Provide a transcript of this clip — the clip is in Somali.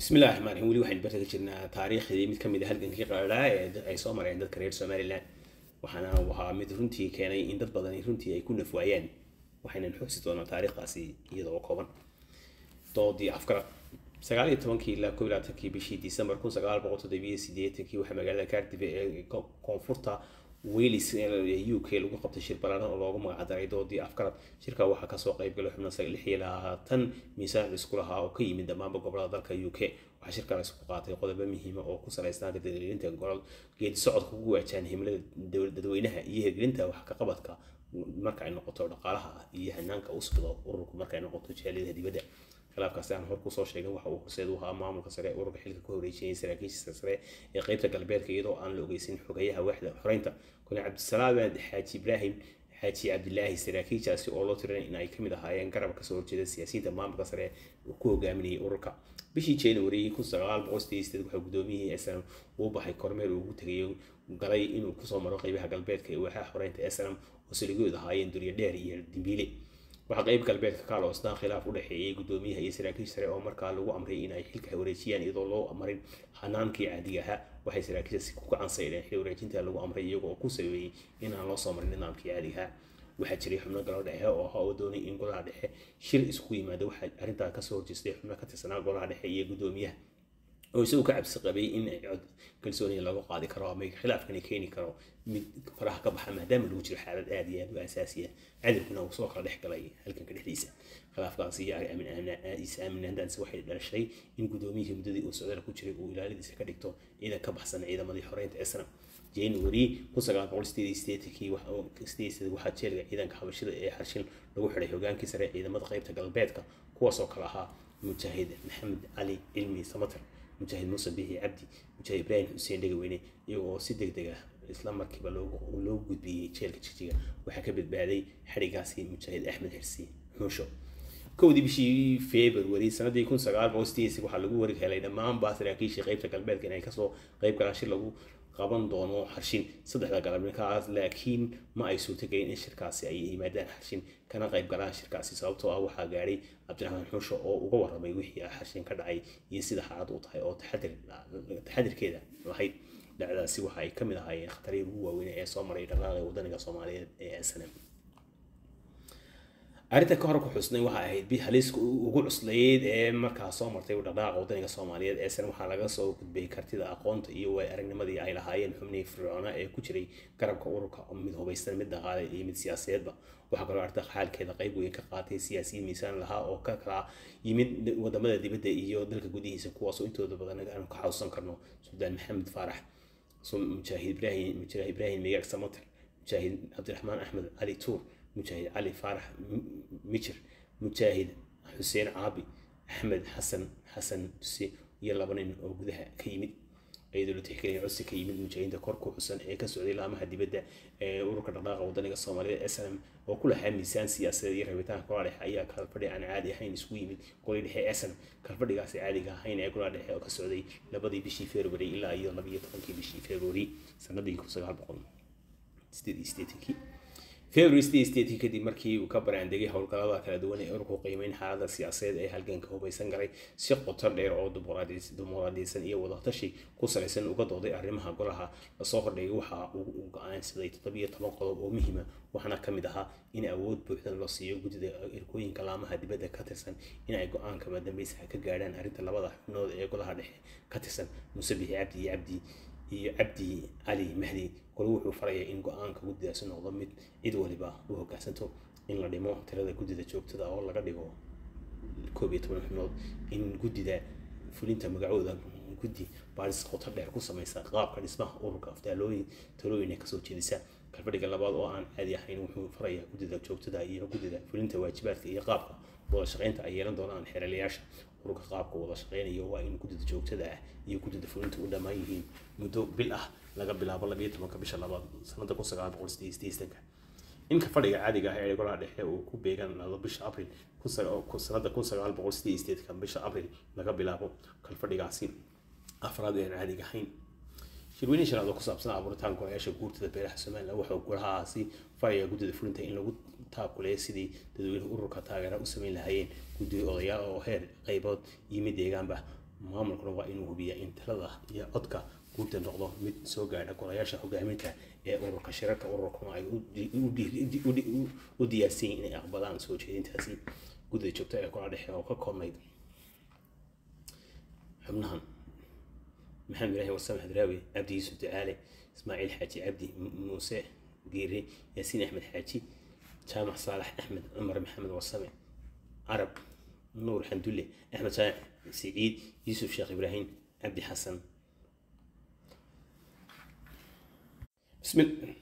bismillahi raxmaan raxiim weli waxaynu barta ka jirnaa taariikhdii mid ka mid a halgankii qaadhaa ee ay soo mareen dadka reer somalilan waxaana ahaa mid runtii keenay in dad badan runtii ay ku nafwaayaan waxaynan xoosi doonaa taariikhdaasi iyada oo kooban. Doodii afkara sagaal tobankii ilaa koob labaatankii bishii disembar kun sagaal boqol toddobiyo sideetankii waxaa magaalada cardiff ee koonfurta wales u k lagu qabtay shir ballaaran oo loogu magacdaray doodii afkarad shirka waxaa ka soo qaybgalay xubno lix iyo labaatan miisaan isku oo ka yimid dhammaanba gobollada dalka u k. Waxaa shirkan isku qaatay qodobo muhiima oo ku salaysnaa dadgelinta golol geedi socodka ugu waajaan himilada dadweynaha iyo hirgelinta wax ka qabadka marka ay noqoto dhaqaalaha iyo hanaanka u socdo ururku marka ay noqoto jaaliyadaha dibadda khilaafkaasi aan hor ku soo sheegin waxa uu horseed u ahaa maamulka sare ururka xilka ka horeysayay saraakiisha sare ee qeybta galbeedka iyadoo aan la ogeysin xogayaha waaxda xoreynta kule cabdisalaam xaaji ibraahim xaaji cabdilaahi saraakiishaasi oo loo tirinay in ay ka mid ahaayeen garab ka soo horjeeda siyaasiyiinta maamulka sare ku hogaaminayay ururka bishii january waxaa gudoomiyihii snm uu baxay kormeer ugu tegay galay inuu ku soo maro qeybaha galbeedka ee waaxaha xoreynta snm oo saligood ahaayeen duryo dheer iyo dimbiile waxaa qeyb galbeedka kaaloosdaan khilaaf u dhexeeyay gudoomiyaha iyo saraakiisha sare oo markaa lagu amray in ay xilka wareejiyaan iyadoo loo marin hanaankii caadiga ahaa waxay saraakiisha ku gacan saydheen xil wareejinta lagu amray iyaga oo ku sabeeyey in aan loo soo marin nidaamkii caadiga ahaa waxaa jiray xubno galo dhexe oo ahaa oo doonay in golaha dhexe shir isku yimaada waxaa arrintaa ka soo horjeestay xubno ka tirsanaa golaha dhexe iyo gudoomiyaha oo isagu ka cabsi qabay in kalsooniya lagu qaadi karo ama khilaafkani keeni karo mid faraha ka baxa maadaama lagu jiro xaalad aad iyo aad u asaasiya cadalkuna uu soo kala dhex galay halkanka dhexdiisa khilaafkaasi iyo is-aaminaantaasi waxay dhashay in gudoomiyihii muddadii uu socdaal ku jiray uu ilaaladiisa ka dhigto ciidan ka baxsan ciidamadii xoreynta esram january waxaa jeelga ciidanka xabashida ee xarshin lagu xidhay hogaankii sare ciidamada qeybta galbeedka kuwaasoo kale ahaa mujaahid maxamed cali cilmi samater mujaahid muuse bixi cabdi mujaahid ibraahim xuseen dhegaweyne iyagoo si deg deg ah isla markiiba loo gudbiyey jeelka jijiga waxaa ka badbaaday xadhigaasi mujaahid axmed xirsi xuusho kowdii bishii february sanadii kun sagaal boqol sideed waxaa lagu wari helay dhammaanba saraakiishii qeybta galbeedka inay ka soo qeyb galaan shir lagu qaban doono xarshin. Saddexda galabnikaas laakiin ma ay suurtagelin in shirkaasi ay yimaadaan xarshin. Kana qayb galaan shirkaasi sababtoo ah waxaa gaadhay cabdiraxmaan xuusho oo uga warramay wixii xarshin ka dhacay iyo sida xaalad u tahay oo taxadirkeeda lahayd dhacdaasi waxa ay ka mid ahaayeen khatarihii ugu waaweyn ee soo maray dhaqaaqa wadaniga soomaaliyeed ee snm arrinta ka hor ku xusnay waxay ahayd bi haliiska ugu cuslayd ee markaa soo martay dhaqdhaqaaqa wadaniga soomaaliyeed ee san waxaa laga soo gudbay kartida aqoonta iyo way aragnimadii ay lahaayeen xubnihii fircoona ee ku jiray garabka ururka mid hubaysan mid dhaqaale iyo mid siyaasadeedba. Waxaa kaloo arrinta xaalkeeda qayb weyn ka qaatay siyaasiyiin miisaan lahaa oo ka kala yimid waddamada dibadda iyo dalka gudihiisa kuwaasoo intooda badan aanu ka xawsan karno suldaan maxamed faarax mujaahid mujaahid ibraahim migaag samater mujaahid cabdiraxmaan axmed cali tuur mujaahid cali faarax mijir mujaahid xuseen caabi axmed xasan xasan duse iyo laba nin oo gudaha ka yimid. Iyadoo la tixgeliyay codsi ka yimid mujaahidiinta kor xusan ee ka socday laamaha dibadda ee ururka dhaqdhaqaaqa wadaniga soomaaliyeed snm oo ku lahaa miisaan siyaasadeed iyo rabitaanka golaha dhexe ayaa kalfadhi aan caadi ahayn isugu yimid golii dhexe snm kalfadhigaasi caadiga ahayn ee golaha dhexe oo ka socday labadii bishii february ilaa iyo labiyo tobankii bishii february sanadii kun sagaal boqol sideed iyo sideetankii february sideed sideedkii kadib markii uu ka baraandegay howlgallada kala duwan ee ururku qiimeyn xaalada siyaasadeed ee halganka hubaysan galay si qoto dheer oo dimuqraadiyeysan iyo wadatashi ku salaysan uga dooday arrimaha golaha. Lasoo hordhigay waxa uu go'aansaday toddobiyo toban qodob oo muhiima waxaana ka mid ahaa in awood buuxdan loo siiyo guddida irkooyinka laamaha dibadda ka tirsan in ay go'aanka madambeysaha ka gaadhaan arrinta labada xubnood ee golaha dhexe ka tirsan muuse bixi cabdi iyo cabdi iyo cabdi cali mahdi kole wuxuu farayaa in go'aanka guddidaasi noqdo mid cid waliba u hogaansanto in la dhimo tirada guddida joogtada oo laga dhigo koob iyo toban xubnood in guddida fulinta magacooda guddi baaris qoto dheer ku samaysa qaabka dhismaha ururka aftaalooyin talooyin ee ka soo jeedisa. Kalfadhiga labaad oo aan caadi ahayn wuxuu farayaa guddida joogtada iyo guddida fulinta waajibaadka iyo qaabka wada shaqeynta ay yeelan doonaan xeelalayaasha ururka qaabka wada shaqeynayo waa in guddida joogtada ah iyo guddida fulinta u dhammaan yihiin muddo bil ah laga bilaabo labayo tobanka bisha labaad sanada kun sagaal boqol sideed sideetanka inka fadhiga caadiga ah ee golaha dhexe uu ku beegan lado bisha abril sanada kun sagaal boqol sideed sideedka bisha abril laga bilaabo kalfadhigaasi afraad ee aan caadiga ahayn. Shirweyne ku saabsan abuuritaanka golayaasha guurtada beeraha somalilan wuxuu golahaasi faraya guddida fulinta in lagu taakuleeyo sidii dadweyne ururka taageera u sameyn lahaayeen guddi odayaal oo heer qaybood iyo mid deegaanba. Maamulkuna waa inuu hubiya in talada iyo codka guurta noqdo mid soo gaadha golayaasha hogaaminta ee ururka shirarka ururkuna ay u diyaarsan inay aqbalaan soo jeedintaasi. Guddida joogta ee kula dhexe oo ka koobnayd xubnahan. Maxamed ibrahim wasam hadraawi cabdi yuusuf ducaale ismaaciil xaaji cabdi muuse geere yaasiin axmed xaaji جامع صالح أحمد عمر محمد وسامي عرب نور الحمد لله أحمد صالح سعيد يوسف شيخ إبراهيم عبد حسن بسم الله.